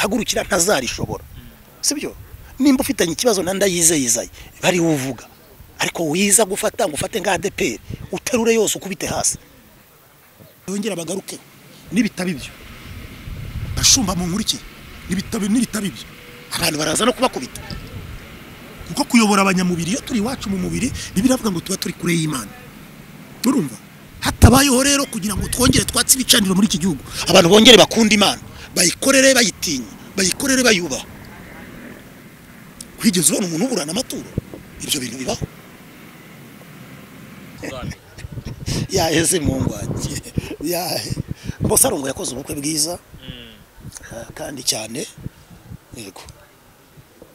ahagurukira ntazarishobora. Sibyo? Nimba ufitanye ikibazo na ndayizeyizaye bari uvuga. Ariko wiza gufata ngo ufate nka ADPR uterure yose ukubite hasi. Yongera bagaruke. N'ibitabo ibyo. Bashumba mu nkurikiye n'ibitabo n'ibitabo ibyo. Abantu baraza no kubakubita. Kuko kuyobora abanyamubiri iyo turi iwacu mu mubiri ntibiravuga ngo tuba turi kure y'imana. Urumva? Hatabayeho rero kugira ngo twongere twatse ibicaniro muri iki gihugu. Abantu bongere bakunda imana. Bayikorere bayitinya bayikorere bayubaha. Wigeze ubona umuntu uburana amaturo ibyo bintu bibaho. Yaheze mu ngwage yahe mbosarungu yakoze ubukwe bwiza. Eh, kandi cyane. Yego.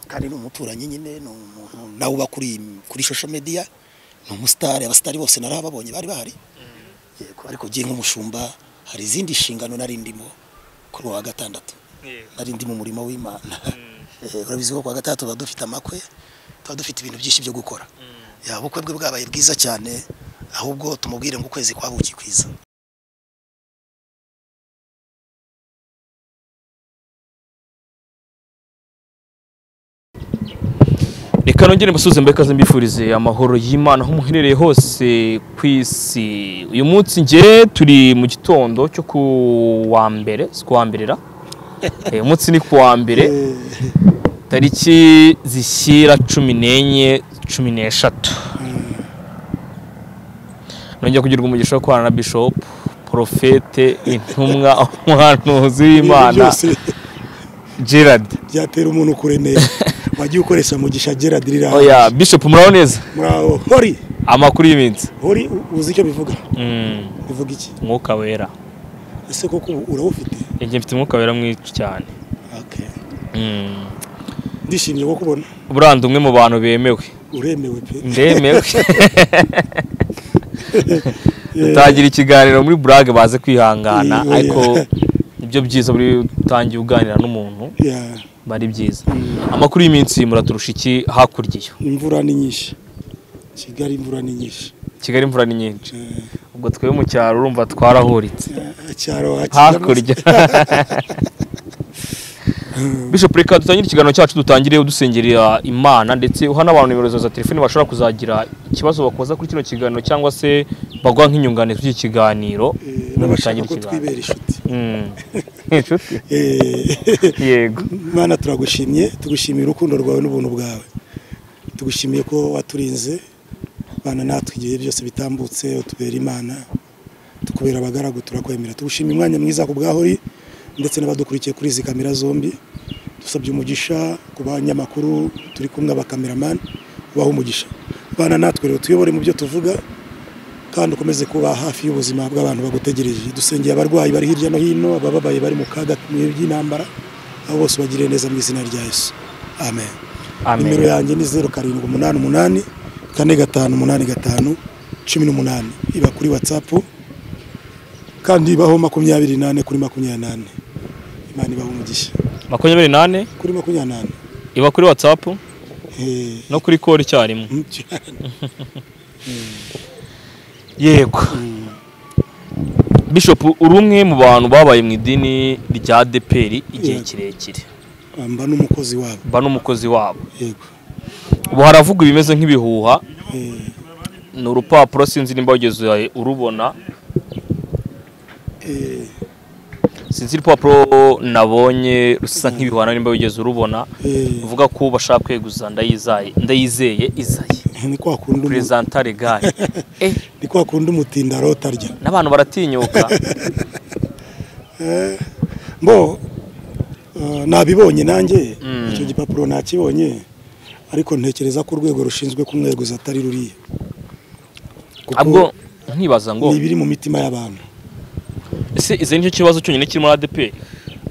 Kandi ni umuturanyi nyine ni umuntu nawe uba kuri social media. Ni umusitari abasitari bose narababonye bari bahari. Yego ariko giye nk'umushumba hari izindi nshingano nari ndimo. Kuri uwa gatandatu. Nari ndi mu murimo w'imana. Eh, urabizi ko kuwa gatandatu tuba dufite amakwe tuba dufite ibintu byinshi byo gukora. Ya ubukwe bwe bwabaye bwiza cyane ahubwo tumubwire ngo ukwezi kwabuki kwiza. Reka nongere mbasuze mbere mbifurize amahoro y'imana aho muherereye hose ku isi. Uyu munsi nge turi mu gitondo cyo ku wa mbere si ku wa mbere ra? Eh, umunsi ni ku wa mbere. Tariki zishyira cumi n'enye cumi n'eshatu. Nongera kugirwa umugisha wo kubana na bishop porofete intumwa umuhanuzi w'imana. Gerard. Byatera umuntu kuremera wagiye ukoresha mugisha Gerard rira oya bishop muraho neza muraho hori. Amakuru y'iminsi hori uzi icyo bivuga? Mm, bivuga iki? Umwuka wera. Ese koko urawufite? Njye mfite umwuka wera mwinshi cyane. Okay Mm. ndishimye kubona buranda umwe mu bantu bemewe. Uremewe pe. Ndemewe. Utagira ikiganiro muri burage baze kwihangana. Ariko ni byo byiza buri utangiye uganira n'umuntu. Bari byiza. Amakuru y'iminsi muraturusha iki hakurya? Imvura ni nyinshi. Kigali imvura ni nyinshi. Kigali imvura ni nyinshi. Eh, ubwo twe mu cyaro urumva twarahuritse. Eh, hakurya. Bishop reka dutangire ikiganiro cyacu dutangire dusengera imana ndetse uha n'abantu nimero za telefoni bashobora kuzagira ikibazo bakoza kuri kino kiganiro cyangwa se baguha nk'inyunganizi z'iki kiganiro. Eh, n'abashaka ko twibera inshuti. Mm. inshuti? Eh, yego. Mana turagushimye. Tugushimiye urukundo rwawe n'ubuntu bwawe. Tugushimiye ko waturinze. Bana natwe igihe byose bitambutse utubera imana. Tukubera abagaragu turakwemera. Tugushimiye umwanya mwiza ku bwahori ndetse n'abadukurikiye kuri izi kamera zombi. Dusabye umugisha ku banyamakuru turi kumwe abakameramani ubaha umugisha. Bana natwe rero tuyobore mu byo tuvuga. Kandi ukomeze kuba hafi y'ubuzima bw'abantu bagutegereje. Dusengeye abarwayi bari hirya no hino abababaye bari mu kaga mu bihe by'intambara abo bose bagire neza mu izina rya Yesu. Amen. Nimero yanjye ni zeru karindwi umunani umunani kane gatanu umunani gatanu cumi n'umunani. Iba kuri watsapu kandi ibaho makumyabiri nane kuri makumyabiri nane. Imana ibaho umugisha. Makumyabiri nane? Kuri makumyabiri nane. Iba kuri watsapu Eh, no kuri kori icyarimwe. yego. Bishop uri umwe mu bantu babaye mu idini rya deperi igihe kirekire. Mba n'umukozi wabo. Mba n'umukozi wabo. Yego. Ubu haravugwa ibimeze nk'ibihuha. Eh, ni urupapuro sinzi nimba wigeze urubona. Eh, sinzi urupapuro nabonye rusa nk'ibihuha nimba wigeze urubona. Eh, ruvuga ko bashaka kweguza ndayizeye izaye. Ni kwa kundi perezida regari eh. Ni kwa kundi umutinda arota arya n'abantu baratinyuka. Mbo eh, nabibonye nanjye. Mm. icyo gipapuro nakibonye ariko ntekereza ko urwego rushinzwe kumweguza atari ruriya. Kuko nkibaza ngo ni ibiri mu mitima y'abantu. Ese izi ni cyo kibazo cyonyine kiri muri ADP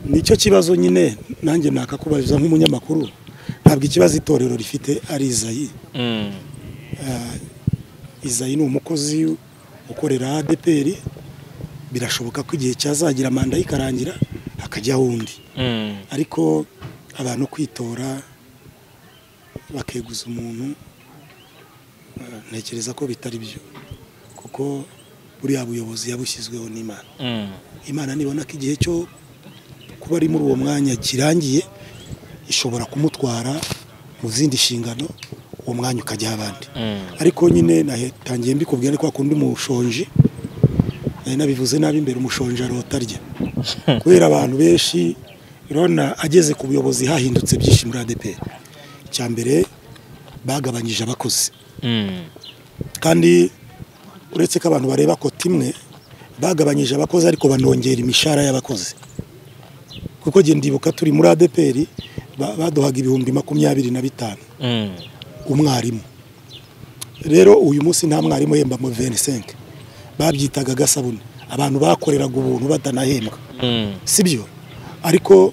ni cyo kibazo nyine nanjye nakakubariza nk'umunyamakuru. Ntabwo ikibazo itorero rifite ari izayi. Eh, izayi ni umukozi ukorera ADPR birashoboka ko igihe cyazagira manda ikarangira hakajyaho undi Mm. ariko abantu kwitora bakeguza umuntu eh, ntekereza ko bitari byo kuko buriya buyobozi yabushyizweho n'imana Mm. imana nibona ko igihe cyo kuba ari muri uwo mwanya kirangiye ishobora kumutwara mu zindi nshingano uwo mwanya ukajyaho abandi ariko nyine natangiye mbikubwira ariko wakunda umushonji nari nabivuze nabi imbere umushonji arota arya. Kubera abantu benshi urabona ageze ku buyobozi hahindutse byinshi muri ADP icya mbere bagabanyije abakozi. Kandi uretse ko abantu bareba koti imwe bagabanyije abakozi ariko banongera imishahara y'abakozi. Kuko ndibuka turi muri ba- baduhaga ibihumbi makumyabiri na bitanu. Umwarimu. Rero uyu munsi nta mwarimu uhemba mu 25 babyitaga agasabune abantu bakoreraga ubuntu batanahembwa. Sibyo? Ariko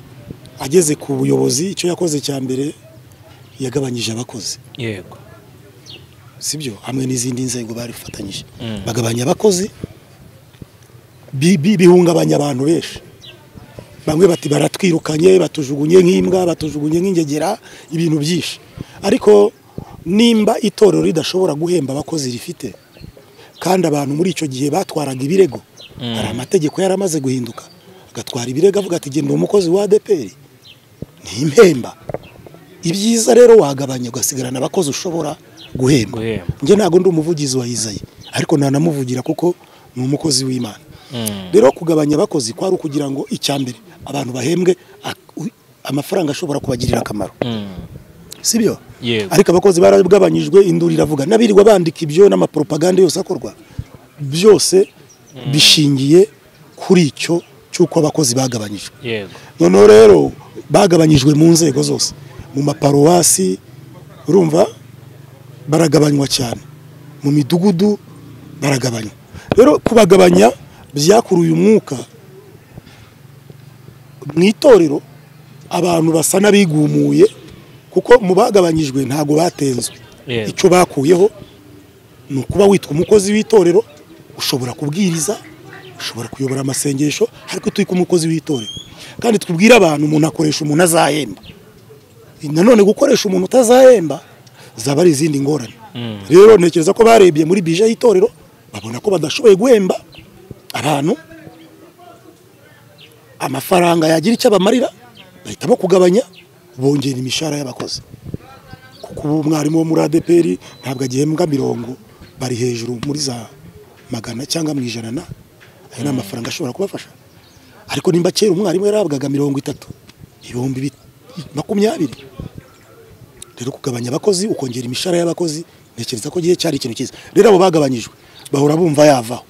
ageze ku buyobozi icyo yakoze cya mbere yagabanyije abakozi. Yego. Sibyo? Hamwe n'izindi nzego barifatanyije. Bagabanya abakozi bi- bi- bihungabanya abantu benshi. Bamwe bati baratwirukanye batujugunye nk'imbwa batujugunye nk'ingegera ibintu byinshi. Ariko nimba itorero ridashobora guhemba abakozi rifite. Kandi abantu muri icyo gihe batwaraga ibirego. Hari amategeko yaramaze guhinduka. Agatwara ibirego avuga ati genda umukozi wa ADPR ni impemba ibyiza rero wagabanya ugasigarana abakozi ushobora guhemba. Njye ntabwo ndi umuvugizi wa Izayi ariko nanamuvugira kuko ni umukozi w'Imana. Rero kugabanya abakozi kwari ukugira ngo icya mbere abantu bahembwe amafaranga ashobora kubagirira akamaro. Sibyo? Yego. Ariko abakozi baragabanyijwe induru iravuga. N'abirirwa bandika ibyo n'amapropaganda yose akorwa byose bishingiye kuri icyo cy'uko abakozi bagabanyijwe. Noneho rero bagabanyijwe mu nzego zose. Mu maparuwasi urumva baragabanywa cyane. Mu midugudu baragabanywa. Rero kubagabanya byakuruye umwuka. Mu itorero abantu basa n'abigumuye kuko mu bagabanyijwe ntabwo batenzwe. Icyo bakuyeho ni ukuba witwa umukozi w'itorero ushobora kubwiriza ushobora kuyobora amasengesho ariko turi ku umukozi w'itorero. Kandi twubwire abantu umuntu akoresha umuntu azahemba. Nanone gukoresha umuntu utazahemba zaba ari izindi ngorane. Rero ntekereza ko barebye muri bije y'itorero babona ko badashoboye guhemba abantu amafaranga yagira icyo abamarira bahitamo kugabanya bongera imishahara y'abakozi. Kuko ubu umwarimu wo muri ADPR ntabwo agihembwa mirongo bari hejuru muri za magana cyangwa mu ijana na. Ayo ni amafaranga ashobora kubafasha. Ariko nimba kera umwarimu yarahabwaga mirongo itatu ibihumbi bi- makumyabiri. Rero kugabanya abakozi ukongera imishahara y'abakozi ntekereza ko gihe cyari ikintu cyiza. Rero abo bagabanyijwe bahora bumva yavaho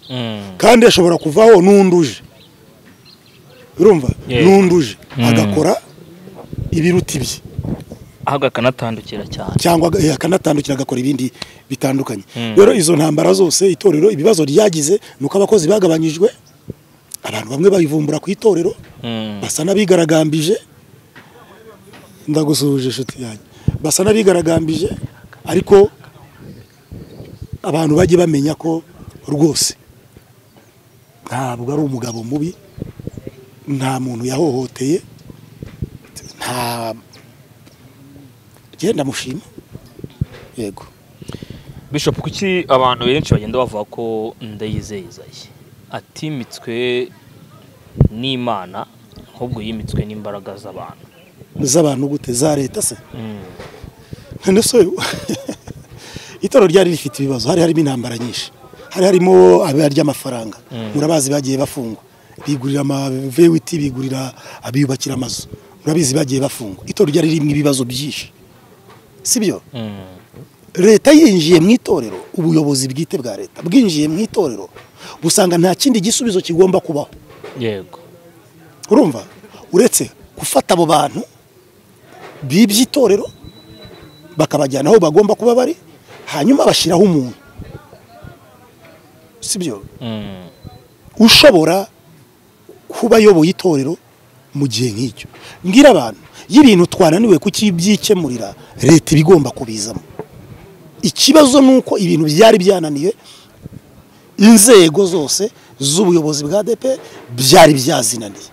kandi ashobora kuvaho n'undi uje urumva? Yeah. n'undi uje agakora ibiruta ibye ahubwo akanatandukira cyane. Cyangwa eh, akanatandukira agakora ibindi bitandukanye. Rero izo ntambara zose itorero ibibazo ryagize ni uko abakozi bagabanyijwe abantu bamwe babivumbura ku itorero basa n'abigaragambije ndagusuhuje inshuti yanjye. Basa n'abigaragambije ariko abantu bajye bamenya ko rwose ntabwo ari umugabo mubi nta muntu yahohoteye. Nta genda mushima yego. Bishop kuki abantu benshi bagenda bavuga ko ndayizeye izayi atimitswe n'imana ahubwo yimitswe n'imbaraga z'abantu. Z'abantu gute? Za leta se? None se itorero ryari rifite ibibazo? Hari harimo intambara nyinshi. Hari harimo abarya amafaranga. Murabazi bagiye bafungwa. Bigurira amavewiti bigurira abiyubakira amazu. Murabizi bagiye bafungwa. Itorero ryari ririmo ibibazo byinshi. Sibyo? Leta yinjiye mu itorero ubuyobozi bwite bwa leta bwinjiye mu itorero busanga nta kindi gisubizo kigomba kubaho. Yego. Urumva? Uretse gufata abo bantu bibye itorero bakabajyana aho bagomba kuba bari hanyuma bashyiraho umuntu. Sibyo? Ushobora kuba ayoboye itorero mu gihe nk'icyo. Mbwira abantu iyo ibintu twananiwe kukibyikemurira leta iba igomba kubizamo? Ikibazo ni uko ibintu byari byananiye inzego zose z'ubuyobozi bwa DP byari byazinaniye.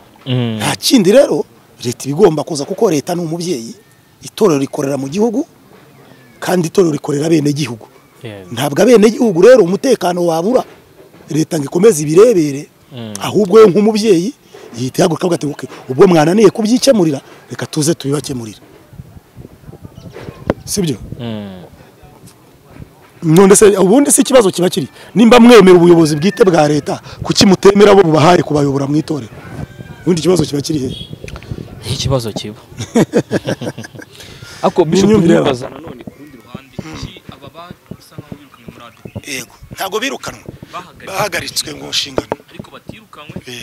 Nta kindi rero leta iba igomba kuza kuko leta ni umubyeyi. Itorero rikorera mu gihugu kandi itorero rikorera abenegihugu. Ntabwo abenegihugu rero umutekano wabura. Leta ngo ikomeze ibirebere ahubwo yo nk'umubyeyi yihita ihaguruka avuga ati "Okay, ubwo mwananiye kubyikemurira reka tuze tubibakemurire sibyo none se ubundi si ikibazo kiba kiri? Nimba mwemera ubuyobozi bwite bwa leta kuki mutemera abo bubahaye kubayobora mu itorero? Ubundi ikibazo kiba kiri he? Ni ikibazo kiba. Ariko bishop ntibaza nanone ku rundi ruhande iki aba basa nkaho birukanwe muri ADEPR yego. Ntabwo birukanwe. Bahagaritswe. Bahagaritswe ngo nshingano ariko batirukanwe? Eh.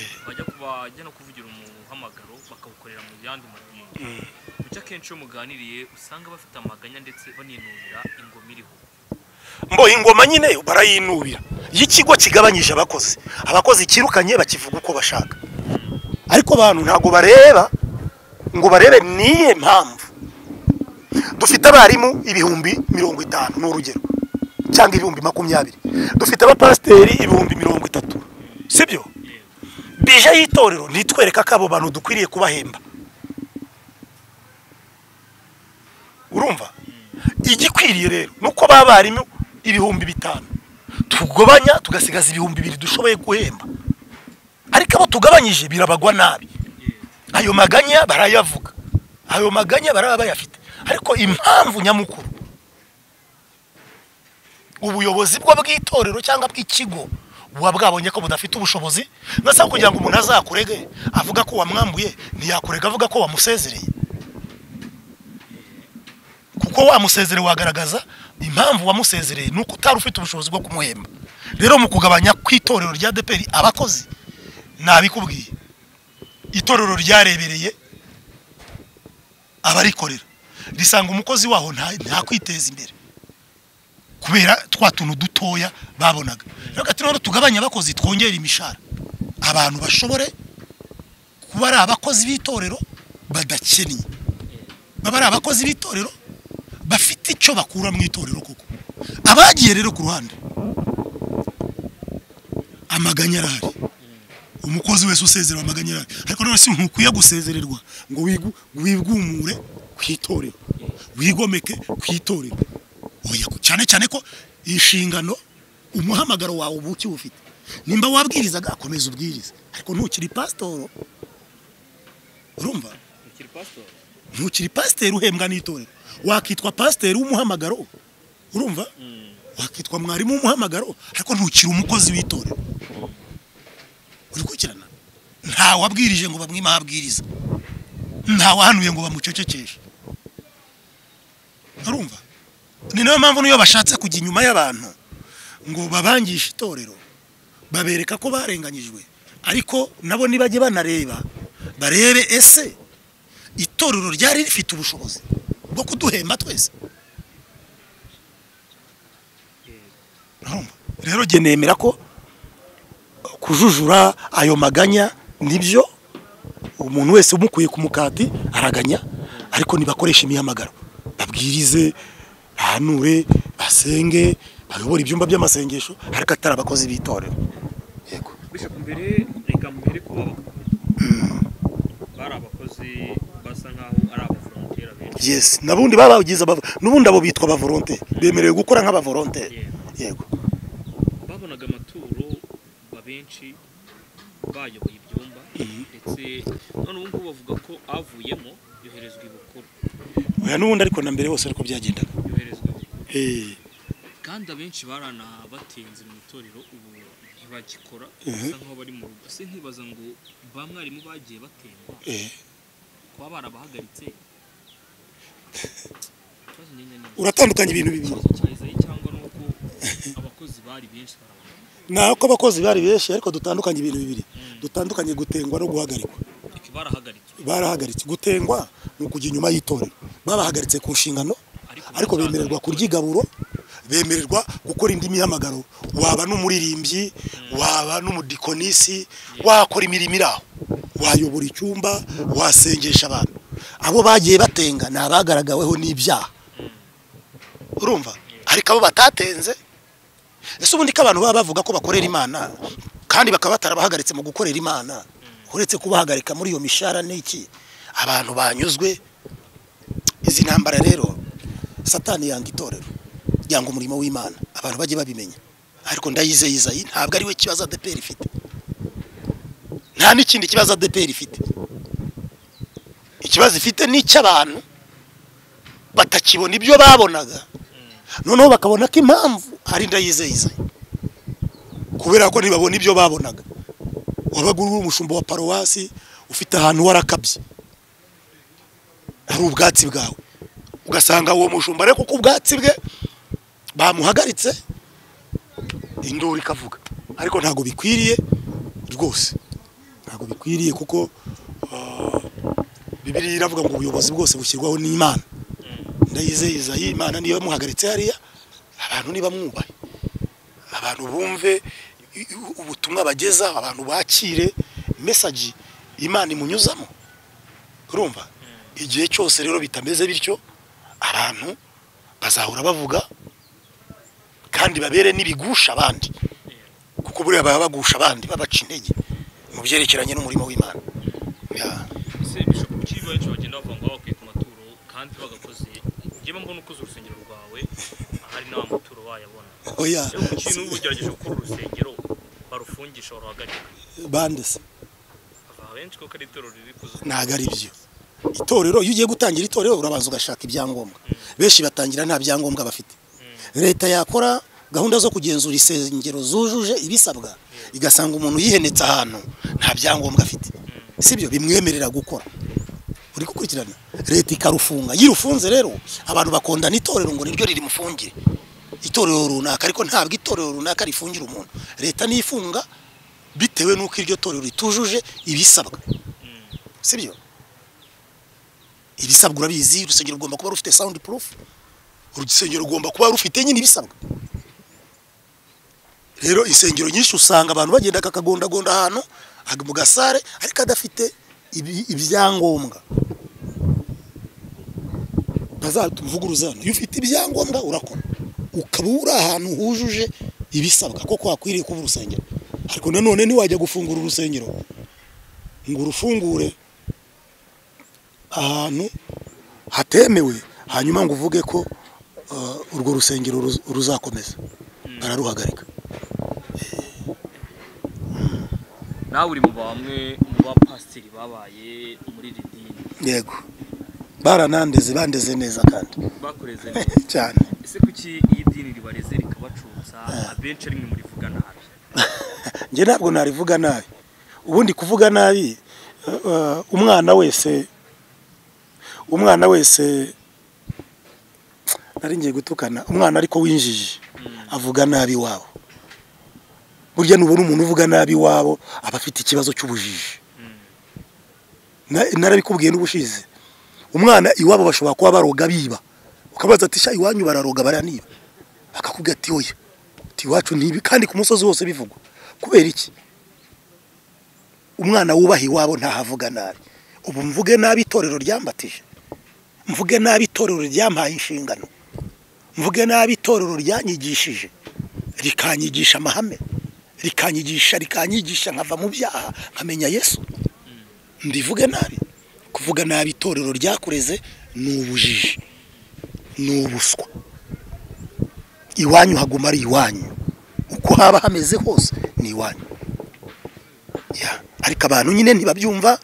Bajya no kuvugira umuhamagaro bakawukorera mu yandi madini. Kuki akenshi iyo muganiriye usanga bafite amaganya ndetse baninubira ingoma iriho. Mbo ingoma nyine barayinubira. Iyo ikigo kigabanyije abakozi. Abakozi kirukanye bakivuga uko bashaka. Ariko abantu ntabwo bareba. Ngo barebe niye mpamvu. Dufite abarimu ibihumbi mirongo itanu ni urugero. Cyangwa ibihumbi makumyabiri. Dufite abapasiteri ibihumbi mirongo itatu. Sibyo? Bije y'itorero ntitwereka ko abo bantu dukwiriye kubahemba. Urumva? Igikwiriye rero ni uko baba barimu ibihumbi bitanu. Tugabanya tugasigaza ibihumbi bibiri dushoboye guhemba. Ariko abo tugabanyije birabagwa nabi. Ayo maganya barayavuga. Ayo maganya baraba bayafite. Ariko impamvu nyamukuru? Ubuyobozi bwo bw'itorero cyangwa bw'ikigo buba bwabonye ko budafite ubushobozi? Ndetse kugira ngo umuntu azakurege avuga ko wamwambuye ntiyakurega avuga ko wamusezereye. Kuko wamusezereye wagaragaza impamvu wamusezereye ni uko utari ufite ubushobozi bwo kumuhemba. Rero mu kugabanya kw'itorero rya deperi abakozi nabikubwiye. Itorero ryarebereye abarikorera. Risanga umukozi waho nta- ntakwiteza imbere. Kubera twa tuntu dutoya babonaga. Rero rero tugabanye abakozi twongere imishahara. Abantu bashobore kuba ari abakozi b'itorero badakennye. Baba ari abakozi b'itorero bafite icyo bakura mu itorero koko. Abagiye rero ku ruhande amaganya arahari umukozi wese usezera amaganya arahari ariko none si ntukwiye gusezererwa ngo wigumure ku itorero. Wigomeke ku itorero. Cyane cyane ko inshingano umuhamagaro wawe uba ukiwufite nimba wabwirizaga akomeza ubwiriza ariko ntukiri pasitoro urumva? Ntukiri pasiteri uhembwa n'itorero. Wakitwa pasiteri w'umuhamagaro. Urumva? Wakitwa mwarimu w'umuhamagaro. Ariko ntukiri umukozi w'itorero. Uri gukurikirana nta wabwirije ngo bamwime ahabwiriza nta wahanuye ngo bamucecekeshe. Urumva? Ni na yo mpamvu niyo bashatse kujya inyuma y'abantu ngo babangishe itorero babereka ko barenganyijwe. Ariko nabo nibajye banareba barebe ese itorero ryari rifite ubushobozi bwo kuduhemba twese? Rero jye nemera ko kujujura ayo maganya ni byo umuntu wese umukuye ku mukati araganya ariko nibakoresha imihamagaro. Babwirize bahanure basenge bayobore ibyumba by'amasengesho ariko atari abakozi b'itorero. Yego. Mbere reka mbere ko bari abakozi basa nkaho ari abaforontera benshi. Yes nabundi babagize nubundi abo bitwa abavolonteri bemerewe gukora nk'abavolonteri. Yego. Babonaga amaturo abenshi bayoboye ibyumba ndetse none ubu ngubu bavuga ko avuyemo yoherezwa ibukuru oya nubundi ariko na mbere hose ariko byagendaga. Kandi abenshi baranabatenze mu itorero ubu ntibagikora. Basa nkaho bari mu rugo. Se nkibaza ngo ba mwarimu bagiye batemba? Eh. kuba barabahagaritse? Uratandukanya ibintu bibiri. Cyangwa nuko abakozi bari benshi ni uko abakozi bari benshi ariko dutandukanye ibintu bibiri. Dutandukanye gutengwa no guhagarikwa. Barahagaritswe gutengwa ni ukujya inyuma y'itorero. Babahagaritse ku nshingano ariko bemererwa kurya igaburo bemererwa gukora indi mihamagaro. Waba n'umuririmbyi waba n'umudikonisi wakora imirimo iri aho wayobora icyumba wasengesha abantu. Abo bagiye batenga ni abagaragaweho n'ibyaha. Urumva? Ariko abo batatenze. Ese ubundi ko abantu baba bavuga ko bakorera imana kandi bakaba batarabahagaritse mu gukorera imana? Uretse kubahagarika muri iyo mishahara n'iki? Abantu banyuzwe. Izi ntambara rero satani yanga itorero yanga umurimo w'imana. Abantu bajye babimenya. Ariko ndayizeye izayi ntabwo ari we kibazo adeperi ifite nta n'ikindi kibazo adeperi ifite ikibazo ifite ni icy'abantu batakibona ibyo babonaga. Noneho bakabona ko impamvu ari ndayizeyizanye kubera ko ntibabona ibyo babonaga. Wabaga uri umushumba wa paruwasi ufite ahantu warakabye. Hari ubwatsi bwawe. Ugasanga uwo mushumba ariko ko ubwatsi bwe bamuhagaritse induru ikavuga. Ariko ntabwo bikwiriye rwose. Ntabwo bikwiriye kuko ah, bibiliya iravuga ngo ubuyobozi bwose bushyirwaho n'imana. Ndayizeza y'imana niyo yamuhagaritse hariya abantu nibamwubahe. Abantu bumve ubutumwa bageza abantu bakire mesaji imana imunyuzamo. Urumva? Igihe cyose rero bitameze bityo abantu bazahora bavuga kandi babere n'ibigusha abandi. Kuko buriya baba bagusha abandi babaca intege mu byerekeranye n'umurimo w'imana. Bagenda bavuga ngo bakwiye ku maturo kandi bagakoze njyewe mbona ukoze urusengero rwawe ahari wayabona. Oya iyo ku kintu uba ugerageje gukora urusengero barufungisha baruhagarika bande se. Aba benshi kuko ari itorero riri kuza ntabwo ari byo. Itorero iyo ugiye gutangira itorero urabanza ugashaka ibyangombwa. Benshi batangira nta byangombwa bafite. Leta yakora gahunda zo kugenzura insengero zujuje ibisabwa. Igasanga umuntu yihenetse ahantu nta byangombwa afite. Sibyo? Bimwemerera gukora. Uri gukurikirana. Leta ikarufunga. Iyo irufunze rero abantu bakondana itorero ngo niryo ririmufungire. Itorero runaka ariko ntabwo itorero runaka rifungira umuntu. Leta niyo ifunga bitewe n'uko iryo torero ritujuje ibisabwa. Sibyo? Ibisabwa urabizi urusengero rugomba kuba rufite sound proof urusengero rugomba kuba rufite nyine ibisabwa rero insengero nyinshi usanga abantu bagenda kakagondagonda ahantu mu gasare ariko adafite ibyangombwa. Bazatuvuguruza hano iyo ufite ibyangombwa urakora. Ukaba uri ahantu hujuje ibisabwa. Koko hakwiriye kuba urusengero? Ariko nanone ntiwajya gufungura urusengero. Ngo urufungure ahantu hatemewe hanyuma ngo uvuge ko uh, urwo rusengero ruz- ruzakomeza. Bararuhagarika nawe uri mu bamwe mu bapasiteri babaye muri iri dini. Yego. Baranandeze bandeze neza kandi. Bakoreze neza. Cyane. Ese kuki iyi dini ribareze rikabacutsa? Abenshi ari mwe murivuga nabi. Njye ntabwo narivuga nabi. Ubundi kuvuga nabi uh, umwana wese umwana wese nari ngiye gutukana umwana ariko winjije avuga nabi iwabo burya nubona umuntu uvuga nabi iwabo aba afite ikibazo cy'ubujiji. Na- narabikubwiye n'ubushize. Umwana iwabo bashobora kuba baroga biba. Ukabaza ati sha iwanyu bararoga baraniba? Akakubwira ati oya ati iwacu ntibi kandi ku musozi wose bivugwa. Kubera iki? Umwana wubaha iwabo ntahavuga nabi. Ubu mvuge nabi itorero ryambatije. Mvuge nabi itorero ryampaye inshingano. Mvuge nabi itorero ryanyigishije. Rikanyigisha amahame. Rikanyigisha rikanyigisha nkava mu byaha nkamenya yesu. Ndivuge nabi. Kuvuga nabi itorero ryakureze ni ubujiji. Ni ubuswa. Iwanyu haguma ari iwanyu. Uko haba hameze hose ni iwanyu. Ariko abantu nyine ntibabyumva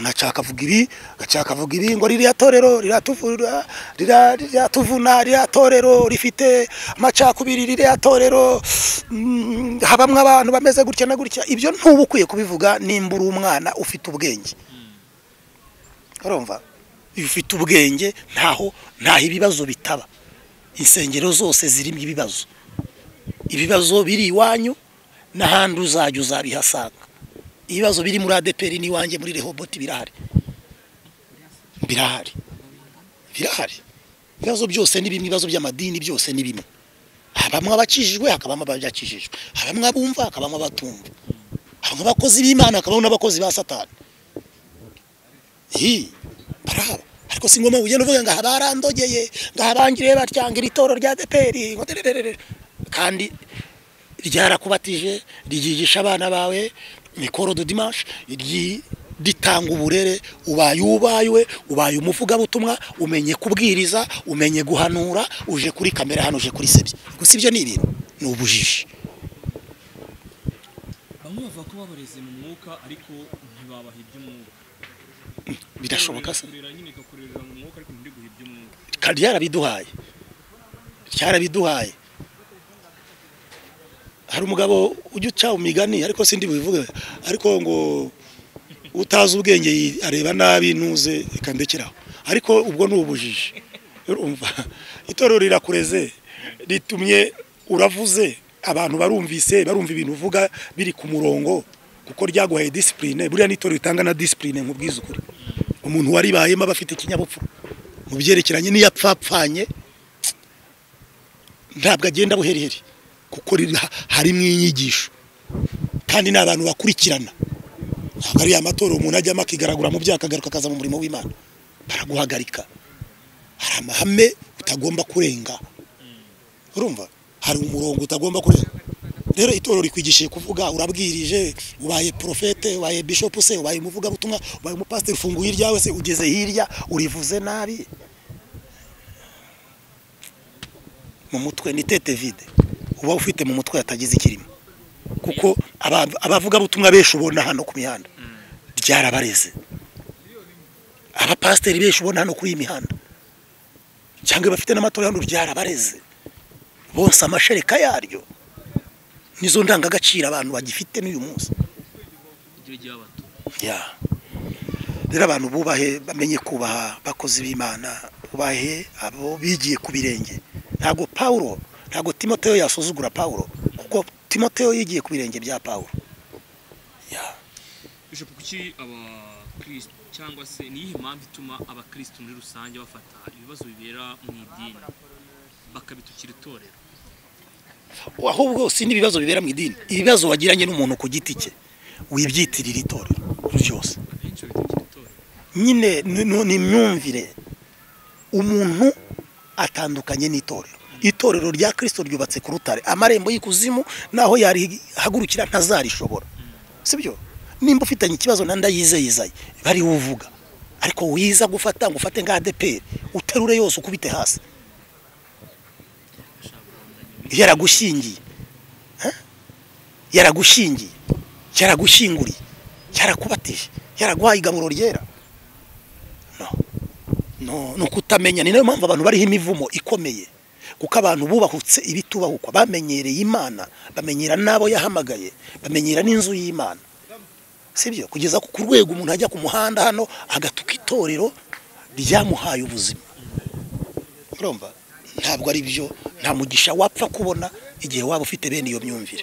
ashaka avuga ibi agashaka avuga ibi ngo ririya torero riratuvura rira- riratuvuna ririya torero rifite amacakubiri ririya torero mm, habamwo abantu bameze gutya na gutya. Ibyo ntuba ukwiye kubivuga nimba uri umwana ufite ubwenge. Urumva? Iyo ufite ubwenge ntaho ntaho ibibazo bitaba. Insengero zose zirimo ibibazo. Ibibazo biri iwanyu n'ahandi uzajya uzabihasanga. Ibibazo biri muri adeperi n'iwanjye muri rehoboti birahari. Birahari. Birahari. Ibibazo byose ni bimwe ibibazo by'amadini byose ni bimwe. Habamwe abakijijwe hakabamo abadakijijwe habamwe abumva hakabamo abatumva. Habamo abakozi b'imana hakabamo n'abakozi ba satani. Hi. Barahaba ariko si ngombwa ugenda uvuga ngo aha barandogeye ngo aha bangiriye batyanga iri toro rya deperi ngo kandi ryarakubatije ryigisha abana bawe mikoro de dimanche ritanga uburere ubaye ubaye ubaye umuvugabutumwa umenye kubwiriza umenye guhanura uje kuri kamera hano uje kuri sebye gusa ibyo ni ibintu ni ubujiji. Bamwe bavuga ko babareze mu mwuka ariko ntibabaha iby'umwuka. Birashoboka se. Kurera nyine ikakurerera mu mwuka ariko ntiguhe iby'umwuka kandi ryarabiduhaye ryarabiduhaye hari umugabo ujya uca mu migani ariko sindi bubivuge. Ariko ngo utazi ubwenge areba nabi ntuze ikandekeraho ariko ubwo ni ubujiji. Itorero rirakureze ritumye uravuze abantu barumvise barumva ibintu uvuga biri ku murongo kuko ryaguhaye disipurine buriya n'itorero ritanga na disipurine nkubwiza ukuri umuntu waribayemo aba afite ikinyabupfura. Mu byerekeranye n'iyo apfapfanye ntabwo agenda buheriheri. Kuko harimo inyigisho. Kandi ni abantu bakurikirana. Ntabwo ari ya matora umuntu ajyamo akigaragura mu byaha akagaruka akaza mu murimo w'imana. Baraguhagarika. Hari amahame utagomba kurenga. Urumva? Hari umurongo utagomba kurenga. Rero itorero rikwigishije kuvuga urabwirije ubaye porofete ubaye bishopu se ubaye umuvugabutumwa ubaye umupasiteri ufunguye iryawe se ugeze hirya urivuze nabi. Mu mutwe ni tete vide. Uba ufite mu mutwe hatagize ikirimo. Kuko aba- abavugabutumwa benshi ubona hano ku mihanda. Ryarabareze abapasiteri benshi ubona hano kuri iyi mihanda. Cyangwa bafite n'amatora hano ryarabareze bose amashereka yaryo. Nizo ndangagaciro abantu bagifite n'uyu munsi. Rero abantu bubahe bamenye kubaha bakozi b'imana bubahe abo bigiye ku birenge. Ntabwo pawulo ntabwo timoteyo yasuzugura pawulo kuko timoteyo yigiye ku birenge bya kuki abakristo cyangwa se ni iyihe mpamvu ituma abakristo muri rusange bafata ibibazo bibera mu idini bakabitukira itorero? Ahubwo si n'ibibazo bibera mu idini ibibazo wagiranye n'umuntu ku giti cye wibyitirira itorero ryose nyine ni imyumvire umuntu atandukanye n'itorero. Itorero rya kirisito ryubatse ku rutare. Amarembo y'ikuzimu naho yarihagurukira ntazarishobora. Sibyo? Nimba ufitanye ikibazo na ndayizeyizaye bari uvuga. Ariko wiza gufata ngo ufate nka adeperi uterure yose ukubite hasi. Yaragushyingiye. Eh? yaragushyingiye. Yaragushyinguriye. Yarakubatije. Yaraguhaye igaburo ryera. Ni ukutamenya. Ni na yo mpamvu abantu bariho imivumo ikomeye. Kuko abantu bubahutse ibitubahukwa. Bamenyereye imana bamenyera n'abo yahamagaye bamenyera n'inzu y'imana. Sibyo kugeza ku rwego umuntu ajya ku muhanda hano agatuka itorero ryamuhaye ubuzima. Ntabwo ari byo. Nta mugisha wapfa kubona igihe waba ufite bene iyo myumvire.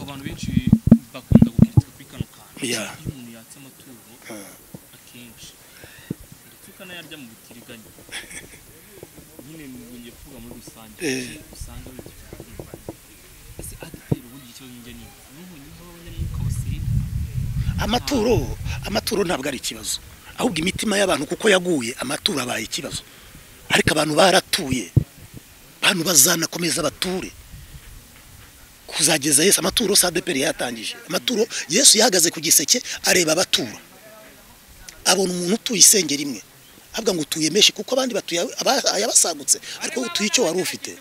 Abantu benshi bakunda gukritika kuri kano kantu iyo umuntu yatse amaturo akenshi. Ndetse ukanayarya mu ngiye kuvuga muri rusange usanga ese adeperi ubundi ikibazo njya ni n'ubu ni ho abanyamwuka basenga amaturo amaturo ntabwo ari ikibazo ahubwo imitima y'abantu kuko yaguye amaturo abaye ikibazo ariko abantu baratuye abantu bazanakomeza bature kuzageza yesu amaturo sadeperi yatangije amaturo yesu yahagaze ku giseke areba abatura abona umuntu utuye isengero imwe avuga ngo utuye menshi kuko abandi batuye aba- ayabasagutse. Ariko utuye icyo wari ufite?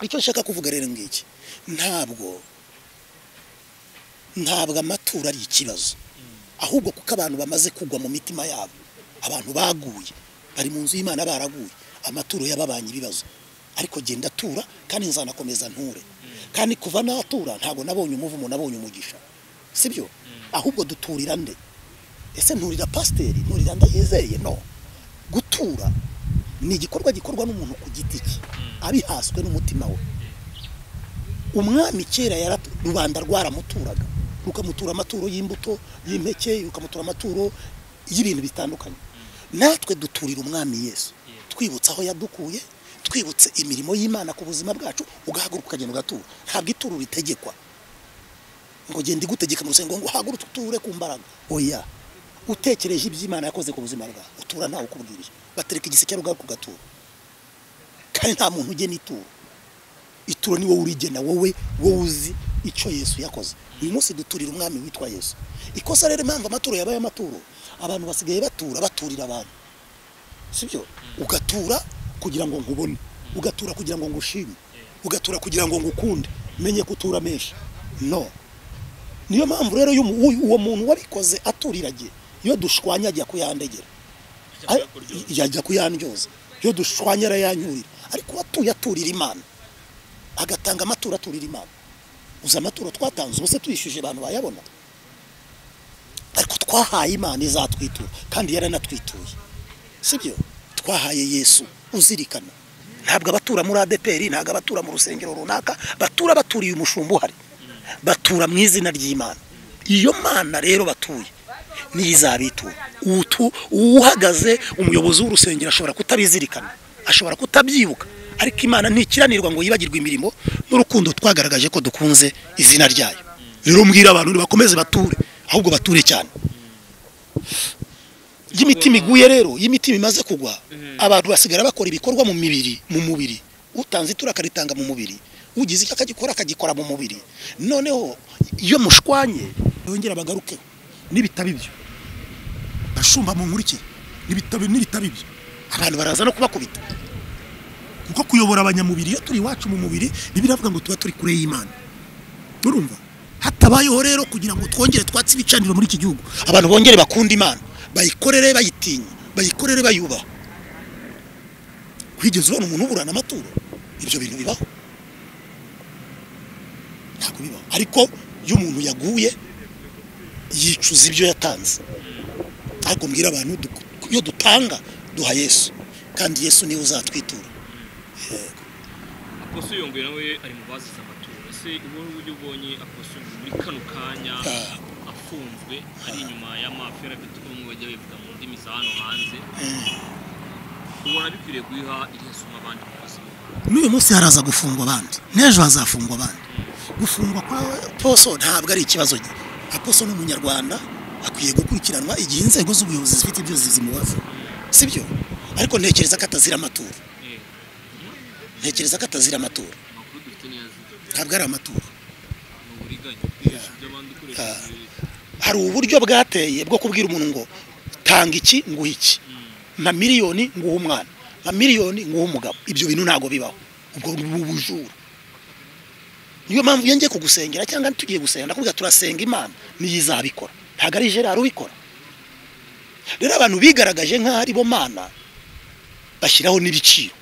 Nicyo nshaka kuvuga rero ngiki. Ntabwo ntabwo amaturo ari ikibazo. Ahubwo kuko abantu bamaze kugwa mu mitima yabo abantu baguye. Bari mu nzu y'imana baraguye. Amaturo yababanye ibibazo. Ariko genda atura kandi nzanakomeza nture. Kandi kuva natura ntabwo nabonye umuvumo nabonye umugisha. Sibyo? Ahubwo duturira nde? Ese nturira pasiteri? Nturira ndayizeye no. Gutura ni igikorwa gikorwa n'umuntu ku giti cye. Abihaswe n'umutima we. Umwami kera rubanda rwaramuturaga. Rukamutura amaturo y'imbuto y'impeke rukamutura amaturo y'ibintu bitandukanye. Natwe duturira umwami yesu. Twibutse aho yadukuye twibutse imirimo y'imana ku buzima bwacu ugahaguruka ukagenda ugatura. Ntabwo ituro ritegekwa. Ngo genda igutegeka mu rusengo ngo uhaguruke uture ku mbaraga. Oya utekereje iby'imana yakoze ku buzima bwawe? Utura ntawe ukubwiriye batereka igiseke ugaruka ugatura kandi nta muntu ugena ituro. Ituro ni wowe urigena wowe wowe uzi icyo yesu yakoze. Uyu munsi duturira umwami witwa yesu. Ikosa rero impamvu amaturo yabaye amaturo abantu basigaye batura baturira abantu. Sibyo? Ugatura kugira ngo nkubone ugatura kugira ngo ngushime. Ugatura kugira ngo ngukunde. Menye ko utura menshi. No. Niyo mpamvu rero uwo muntu wabikoze aturiragiye iyo dushwanya ajya kuyandegera. Yajya kuyandyoza iyo dushwanya arayanyurira ariko uwatuye aturira imana. Agatanga amaturo aturira imana. Uzi amaturo twatanze ubuse tuyishyuje abantu bayabona? Ariko twahaye imana izatwitura kandi yaranatwituye. Sibyo twahaye yesu uzirikana. Ntabwo abatura muri adeperi ntabwo abatura mu rusengero runaka batura baturiye umushumba uhari. Batura mu izina ry'imana. Iyo mana rero batuye niyo izabitura utu uhagaze umuyobozi w'urusengero ashobora kutabizirikana ashobora kutabyibuka. Ariko imana ntikiranirwa ngo yibagirwe imirimo n'urukundo twagaragaje ko dukunze izina ryayo. Rero mbwira abantu bakomeze bature ahubwo bature cyane. Iyo imitima iguye rero iyo imitima imaze kugwa abantu basigara bakora ibikorwa mu mibiri mu mubiri. Utanze itura akaritanga mu mubiri. Ugize icyo akagikora akagikora mu mubiri. Noneho iyo mushwanye yongera bagaruke n'ibitabo ibyo bashumba mu nkurikiye n'ibitabo ibyo. Abantu baraza no kubakubita. Kuko kuyobora abanyamubiri iyo turi iwacu mu mubiri ntibiravuga ngo tuba turi kure y'imana. Urumva hatabayeho rero kugira ngo twongere twatse ibicaniro muri iki gihugu. Abantu bongere bakunda imana. Bayikorere bayitinya. Bayikorere bayubaha. Wigeze ubona umuntu uburana amaturo? Ibyo bintu bibaho. Ntabwo bibaho. Ariko iyo umuntu yaguye yicuza ibyo yatanze. Ariko mbwira abantu iyo dutanga duha yesu. Kandi yesu ni we uzatwitura. Aposo yongwe nawe ari mu bazize amaturo. Ese wowe uburyo ubonye yongwe muri kano kanya Ah. afunzwe ari inyuma y'amafera afite ubumwe bajya bivuga mu ndimi za hano hanze? Ubona bikwiriye guha iriya somo abandi mu buzima n'uyu munsi haraza gufungwa abandi. N'ejo hazafungwa abandi. Gufungwa kwa poso ntabwo ari ikibazo. Aposo ni umunyarwanda. Akwiye gukurikiranwa igihe inzego z'ubuyobozi zifite ibyo zimubaza sibyo? Ariko ntekereza ko atazira amaturo ntekereza ko atazira amaturo ntabwo ari amaturo hari uburyo bwateye bwo kubwira umuntu ngo tanga iki nguhe iki? Nka miliyoni nguhe umwana. Nka miliyoni nguhe umugabo. Ibyo bintu ntabwo bibaho. Ubwo ni ubujura. Niyo mpamvu iyo ngiye kugusengera cyangwa tugiye gusenga ndakubwira turasenga imana niyo izabikora ntabwo ari gerard ubikora rero abantu bigaragaje nk'aho ari bo mana bashyiraho n'ibiciro.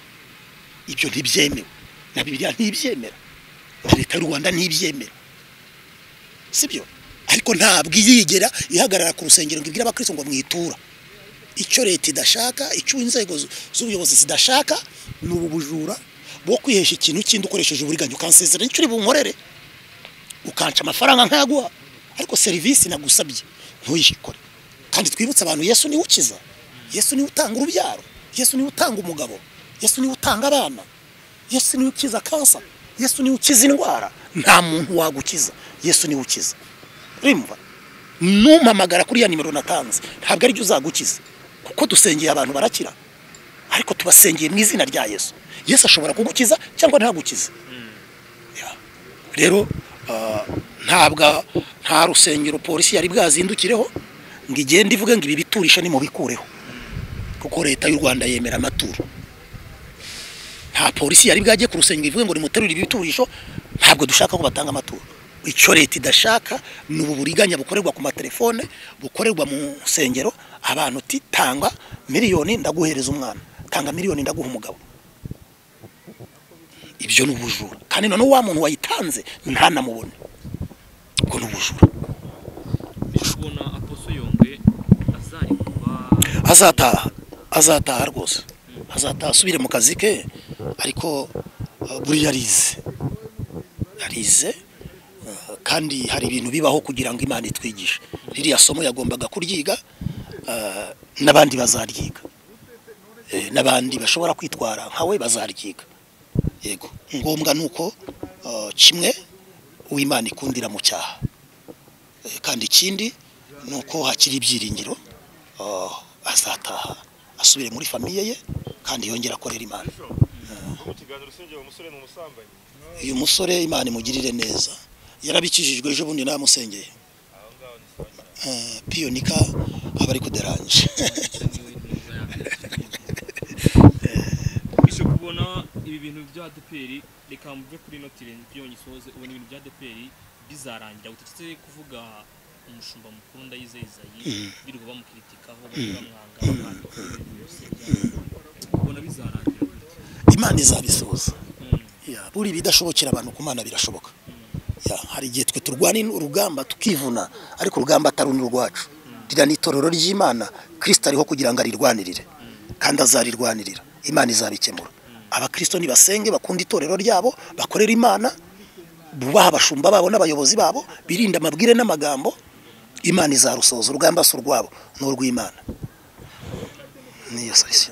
Ibyo ntibyemewe. Na bibiliya ntibyemera. Na leta y'u rwanda ntibyemera. Sibyo ariko ntabwo iyigera ihagarara ku rusengero ngo ibwire abakristo ngo mwitura. Icyo leta idashaka icyo inzego z'ubuyobozi zidashaka ni ubu bujura bwo kwihesha ikintu kindi ukoresheje uburiganya. Ukansezera ni cyo uri bunkorere ukanca amafaranga nkaguha. Ariko serivisi nagusabye ntuyikore kandi twibutse abantu yesu ni we ukiza. Yesu ni we utanga urubyaro. Yesu ni we utanga umugabo. Yesu ni we utanga abana. Yesu ni we ukiza kansa yesu ni we ukiza indwara. Nta muntu wagukiza. Yesu ni we ukiza. Urumva numpamagara kuri ya nimero natanze. Ntabwo ari byo uzagukiza. Kuko dusengeye abantu barakira. Ariko tubasengeye mu izina rya yesu. Yesu ashobora kugukiza cyangwa ntagukize. Ya. rero ntabwo nta rusengero polisi yari bwazindukireho ngo igende ivuge ngo ibi biturisha ni mubikureho kuko leta y'u rwanda yemera amaturo. Nta polisi yari bwajye ku rusengero ivuge ngo nimuterure biturisho ntabwo dushaka ko batanga amaturo. Icyo leta idashaka ni ubu buriganya bukorerwa ku matelefone bukorerwa mu nsengero abantu uti miliyoni ndaguhereza umwana. Tanga miliyoni ndaguha umugabo. Ibyo ni ubujura. Kandi noneho wa muntu wayitanze ntanamubone ubwo ni ubujura. Azataha. Azataha rwose. Azataha. Asubire mu kazi ke. Ariko uh, buriya arize arize uh, kandi hari ibintu bibaho kugira ngo imana itwigishe. Ririya somo yagombaga kuryiga uh, n'abandi bazaryiga. Eh, n'abandi bashobora kwitwara nkawe bazaryiga. Yego. Ngombwa ni uko uh, kimwe uwimana ikundira mu cyaha. Eh, kandi ikindi ni uko hakiri ibyiringiro uh, azataha. Asubire muri famiye ye kandi yongera akorera imana. Uyu musore imana imugirire neza. Yarabikijijwe ejo bundi namusengeye. Eh, piyonika aba ari kuderanje. kubona ibi bintu bya ADPR reka mvuge kuri notire byonye isoze ubona ibintu bya ADPR bizarangira utatse kuvuga umushumba mukuru ndayizeye izayi birirwa bamukritikaho byose ubona bizarangira imana izabisoza Mm. Ya, buri bidashobokera abantu ku mana birashoboka. Ya, hari igihe twe turwana urugamba tukivuna ariko urugamba atari urwacu rira ni itorero ry'imana kirisita ariho kugira ngo arirwanirire. Kandi azarirwanirira. Imana izabikemura. Abakirisito nibasenge bakunda itorero ryabo bakorera imana bubaha abashumba babo n'abayobozi babo birinda amabwire n'amagambo. Imana izarusoza urugamba si urwabo ni urw'imana. Niyo izayi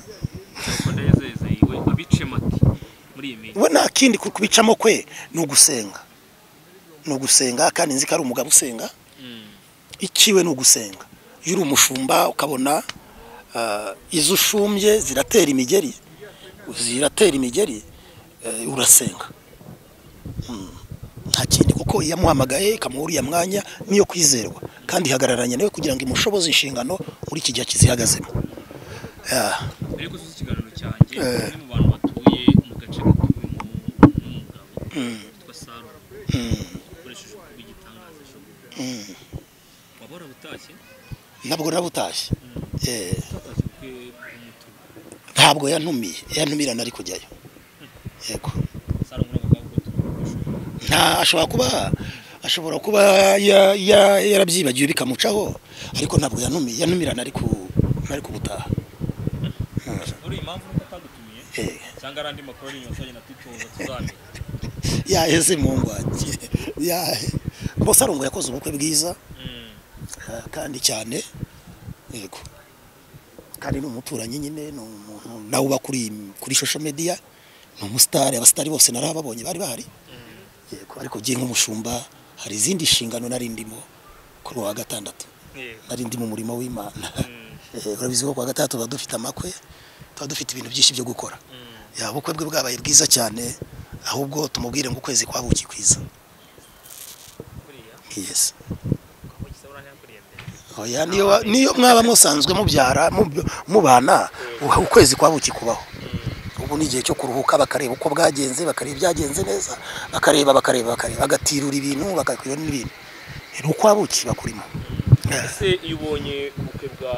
we nta kindi ku- kubicamo kwe ni ugusenga. Ni ugusenga kandi nzi ko ari umugabo usenga. Mm. ikiwe ni ugusenga. Iyo uri umushumba ukabona ah, izo ushumbye ziratera imigeri. Ziratera imigeri eh, urasenga. Mm. nta kindi kuko iyo amuhamagaye ikamuha uriya mwanya niyo kwizerwa. Kandi ihagararanye nawe kugira ngo imushoboze inshingano muri iki gihe kizihagazemo Ah, mbere yuko usoza ikiganiro cyanjye umwe mu bantu batuye mu gace gatuwemo n'umugabo witwa saro mm, ukoresheje kuba igitangaza mm. waba warabutashye ntabwo nabutashye ntabwo yantumiye yantumirana ari kujyayo. Yego. Nta ashobora kuba ashobora kuba ya- ya- yarabyibagiwe bikamucaho ariko ntabwo yantumiye yantumirana ari ku ari kubutaha Eh, cyangwa ari andi makuru ari inyuma tuzagenda tutoza tuzamenya yaheze mu ngwate yahe mbose arongo yakoze ubukwe bwiza. Mm. ah, kandi cyane. Yego. Kandi ni umuturanyi nyine ni umuntu nawe uba kuri kuri social media ni umusitari abasitari bose narababonye bari bahari. Yego ariko giye nk'umushumba hari izindi nshingano nari ndimo kuri uwa gatandatu. Nari ndi mu murimo w'imana. Mm. Urabizi ko kuwa gatandatu tuba dufite amakwe tuba dufite ibintu byinshi byo gukora. Mm. ya ubukwe bwe bwabaye bwiza cyane ahubwo tumubwire ngo ukwezi kwabuki kwiza. Buriya, yes ukaba ugize buriya yakuriye mbere. oya niyo wa- niyo mwaba musanzwe mubyara mub- mubana ukwezi kwabuki kubaho ubu ni igihe cyo kuruhuka bakareba uko bwagenze bakareba ibyagenze neza bakareba bakareba bakareba bagatirura ibintu bagakwira n'ibintu ni ukwabuki bakurimo. Ese iyo ubonye ubukwe bwa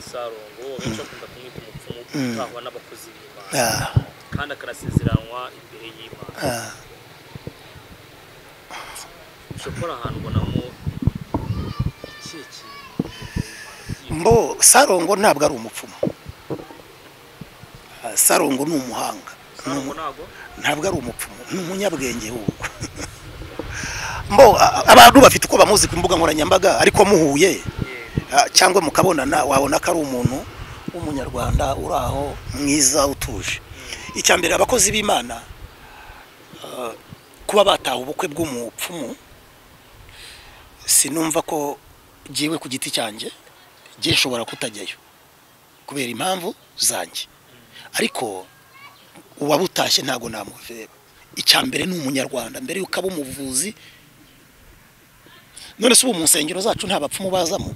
sarongo benshi bakunda kumwita umupfumu Mm. utahwa n'abakozi b'imana. Ah, kandi akanasezeranywa imbere y'imana. Ah. ushobora ahantu ubonamo mbo sarongo ntabwo ari umupfumu. Ah, sarongo ni umuhanga. Ntabwo? Ari umupfumu. Ni umunyabwenge ahubwo mbo abantu bafite uko bamuzi ku mbuga nkoranyambaga ariko muhuye. Ah, cyangwa mukabonana wabona ko ari umuntu w'umunyarwanda uri aho mwiza utuje. Icya mbere abakozi b'imana ah, kuba bataha ubukwe bw'umupfumu sinumva ko jyewe ku giti cyanjye. Jye nshobora kutajyayo kubera impamvu zanjye. Ariko uwabutashye ntabwo namuveba icya mbere ni umunyarwanda. Mbere y'uko aba umuvuzi none se ubu mu nsengero zacu nta bapfumu bazamo?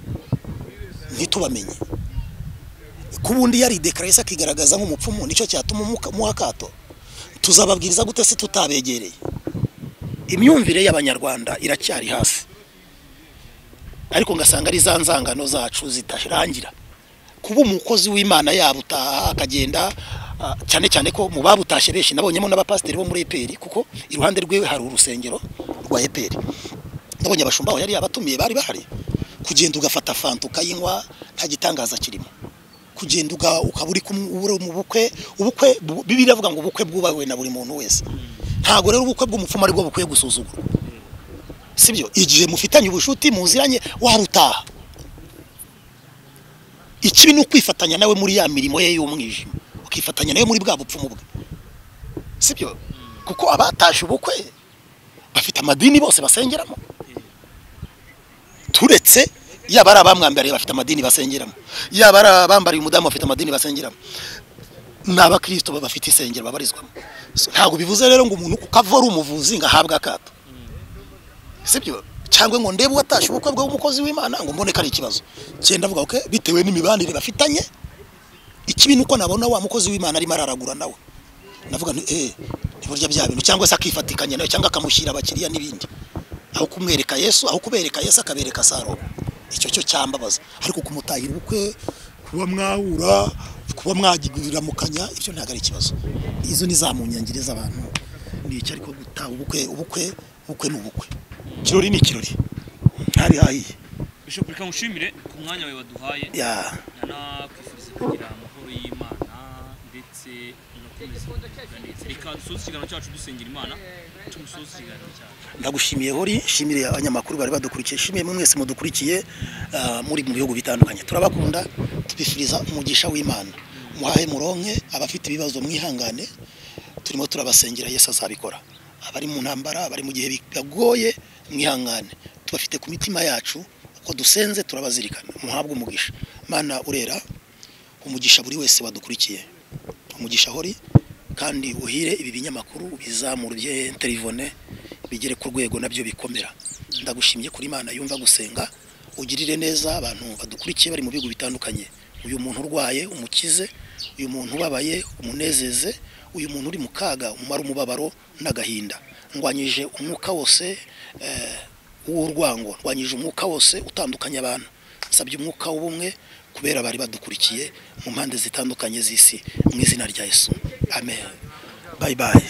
Ntitubamenye. Ku bundi yaridekaraye se akigaragaza nk'umupfumu ni cyo cyatuma umuka- muha akato. Tuzababwiriza gute se tutabegereye? Imyumvire y'abanyarwanda iracyari hasi. Ariko ngasanga ari za nzangano zacu zitarangira kuba umukozi w'imana yabutaha akagenda ah, cyane cyane ko mu babutashye benshi nabonyemo n'abapasiteri bo muri eperi kuko iruhande rwe hari urusengero rwa eperi. Nabonye abashumba aho yari yabatumiye bari bahari. Kugenda ugafata fanta ukayinywa nta gitangaza kirimo. Kugenda ukaba uri mu bukwe ubukwe bu- bibiliya iravuga ngo ubukwe bwubahwe na buri muntu wese. Ntabwo rero ubukwe bw'umupfumu ari bwo bukwiye gusuzugurwa. Sibyo igihe mufitanye ubushuti muziranye warutaha. Ikibi ni ukwifatanya nawe muri ya mirimo ye y'umwijima. Ukifatanya nawe muri bwa bupfumu bwe. Sibyo kuko abatashe ubukwe bafite amadini bose basengeramo. Turetse yaba ari abamwambariye bafite amadini basengeramo. Yaba ari abambariye umudamu bafite amadini basengeramo. Ni abakristo bafite isengero babarizwamo. Ntabwo bivuze rero ngo umuntu kuko ari umuvuzi ngo ahabwe akato. Sibyo? Cyangwa ngo ndebe uwatashe ubukwe bw'umukozi w'imana ngo mbone ko ari ikibazo. Cyenda avuga okay, bitewe n'imibanire bafitanye ikibi ni uko nabona wa mukozi w'imana arimo araragura nawe. Navuga nti eh ni burya bya bintu. Cyangwa se akifatikanya nawe cyangwa akamushyira abakiriya n'ibindi. Aho kumwereka yesu aho kubereka yesu akabereka saro. Icyo cyo cyambabaza. Ariko kumutahira ubukwe kuba mwahura kuba mwagiramukanya ibyo ntabwo ari ikibazo. Izo ni za munyangire z'abantu. Ni icyo ariko gutaha ubukwe ubukwe ubukwe ni ubukwe ikirori ni ikirori hari hahiye bishop reka ngushimire ku mwanya wawe waduhaye. Nanakwifuriza kugira amahoro y'imana ndetse reka dusoze ikiganiro cyacu dusengera imana tumusoze ikiganiro cyacu. Ndagushimiye hori. Nshimire abanyamakuru bari badukurikiye. Nshimiye mwe mwese mudukurikiye ah, muri mu bihugu bitandukanye. Turabakunda tubifuriza umugisha w'imana. Muhahe muronke abafite ibibazo mwihangane turimo turabasengera yesu azabikora. Abari mu ntambara abari mu gihe bigoye mwihangane. Tubafite ku mitima yacu uko dusenze turabazirikana. Muhabwe umugisha. Mana urera umugisha buri wese wadukurikiye. Umugisha hori kandi uhire ibi binyamakuru bizamura bye bigere ku rwego na byo bikomera. Ndagushimye kuri imana yumva gusenga ugirire neza abantu badukurikiye bari mu bihugu bitandukanye. Uyu muntu urwaye umukize uyu muntu ubabaye umunezeze uyu muntu uri mu kaga umumara umubabaro n'agahinda. Ndwanyije umwuka wose eh, w'urwango. Ndwanyije umwuka wose utandukanya abantu. Nsabye umwuka w'ubumwe kubera bari badukurikiye mu mpande zitandukanye z'isi mu izina rya yesu. Amen. Bayi bayi